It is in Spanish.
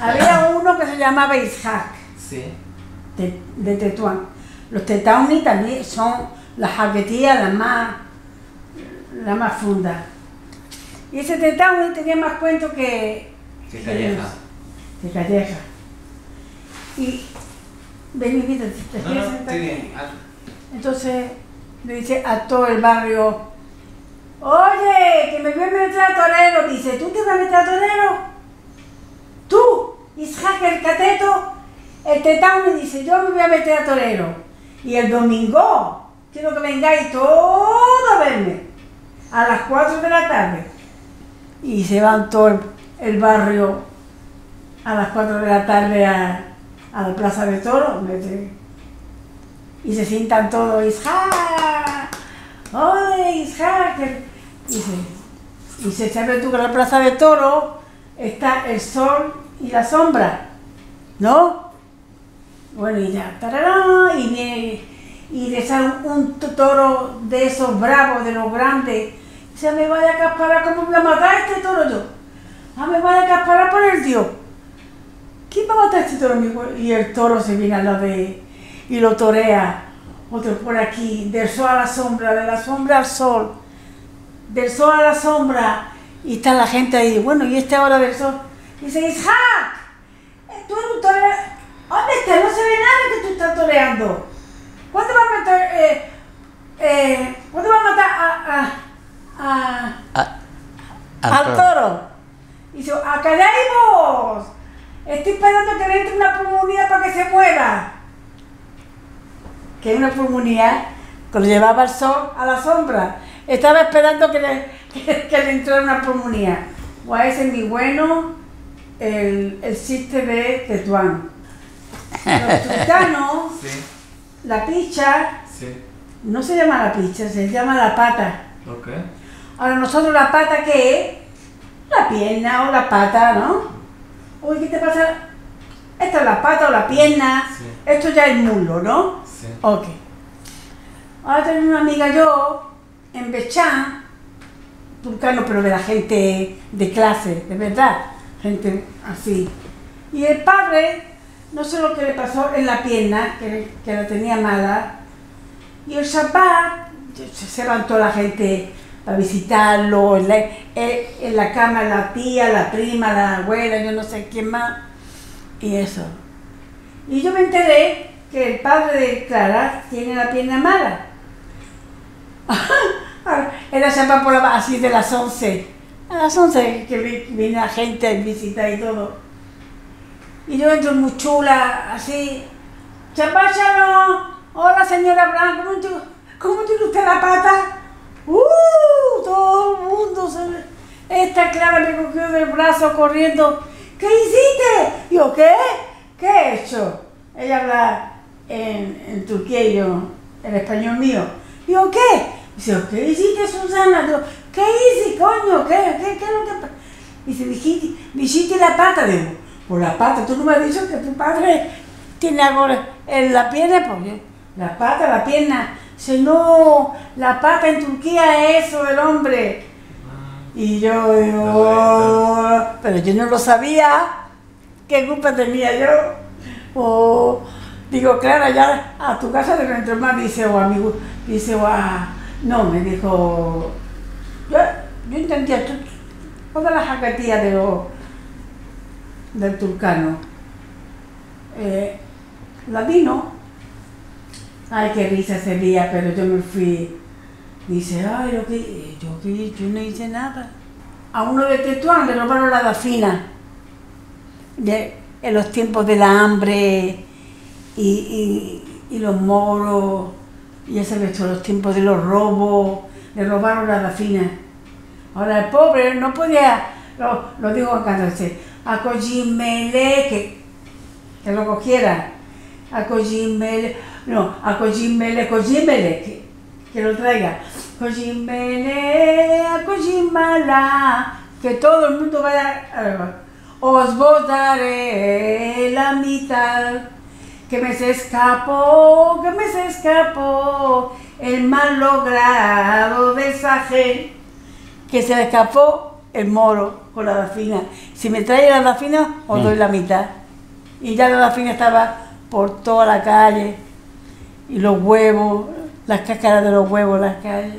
Había uno que se llamaba Ishak, Sí. de, de Tetuán. Los Tetauni también son las jaquetías las más, las más fundas. Y ese Tetauni tenía más cuento que, Qué calleja. que Calleja. Y de mi vida, ¿te No, no, estoy bien. Entonces le dice a todo el barrio, oye, que me voy a meter a torero. Dice, ¿tú te vas a meter a torero? Isaac el cateto, el tetán me dice, yo me voy a meter a torero. Y el domingo, quiero que vengáis todos a verme, a las 4 de la tarde. Y se van todo el, barrio a las 4 de la tarde a, a la plaza de toros. y se sientan todos, Isaac, ¡Oye, Isaac! Y se, y se sabe tú que en la plaza de toro está el sol y la sombra, ¿no? Bueno, y ya, tarará, y viene, y le sale un toro de esos bravos, de los grandes, se me vaya a casparar, ¿cómo voy a matar este toro yo? Ah, me vaya a casparar por el Dios. ¿Quién va a matar este toro? Y el toro se viene a la de y lo torea. Otro por aquí, del sol a la sombra, de la sombra al sol, del sol a la sombra. Y está la gente ahí, bueno, y esta hora del sol. Dice, Isaac, eh, tú torero. ¿Dónde estás? No se ve nada que tú estás toreando. ¿Cuándo vas a matar, eh, eh, ¿cuándo vas a matar a, a, a, al toro. Y dice, ¡acallaimos! Estoy esperando que le entre una pulmonía para que se mueva. Que es una pulmonía que lo llevaba al sol a la sombra. Estaba esperando que le, que, que le entrara una pulmonía. O ese es mi bueno, el, el chiste de Tetuán. Los turcanos, Sí, la picha, sí. no se llama la picha, se llama la pata. Ok. Ahora nosotros la pata qué es? La pierna o la pata, ¿no? Uy, ¿qué te pasa? Esta es la pata o la pierna, Sí. esto ya es muslo, ¿no? Sí. Ok. Ahora tengo una amiga yo en Bechán, turcano, pero de la gente de clase, de verdad, gente así. Y el padre, no sé lo que le pasó en la pierna, que, que la tenía mala, y el Shabbat se levantó la gente para visitarlo, en la, en- en la cama la tía, la prima, la abuela, yo no sé quién más, y eso. Y yo me enteré que el padre de Clara tiene la pierna mala. Era Shabbat por la, así de las 11. A las 11 que vi- viene la gente a visitar y todo. Y yo entro muy chula, así. Shalom. Hola señora Blanca, ¿cómo, te- cómo tiene usted la pata? ¡Uh! Todo el mundo se. Esta Clara me cogió del brazo corriendo. ¿Qué hiciste? Yo, ¿qué? ¿Qué he hecho? Ella habla en, en Turquía y yo, en español mío. Digo, ¿qué? Dice, ¿qué hiciste, Susana? Digo, ¿qué hice, coño? ¿Qué, qué, qué es lo que pasa? Dice, dijiste, dijiste la pata. Digo, por la pata, tú no me has dicho que tu padre tiene algo en la pierna, porque la pata, la pierna. Dice, no, la pata en Turquía es eso del hombre. Y yo digo, "Oh", pero yo no lo sabía. ¿Qué culpa tenía yo? O digo, Clara, ya a tu casa de nuestro más dice, o amigo, dice, o a... No, me dijo, yo, entendía to- toda la jacatía de lo, del turcano. Eh, latino, ay, qué risa ese día, pero yo me fui. Dice, ay, lo que, yo, que- yo no hice nada. A uno de Tetuán le robaron la dafina de- en los tiempos de la hambre y, y- y los moros, y ya sabes, todos los tiempos de los robos, le robaron la dafina. Ahora el pobre no podía, lo, lo digo acá, dice, a Kojimele, que, que lo cogiera, a Kojimele, no, a Kojimele, Kojimele, que, que lo traiga. Kojimele, a Kojimala, que todo el mundo vaya a... Os votaré la mitad, que me se escapó, que me se escapó el mal logrado de que se le escapó el moro con la dafina. Si me trae la dafina, os doy la mitad. Y ya la dafina estaba por toda la calle. Y los huevos, las cáscaras de los huevos en las calles.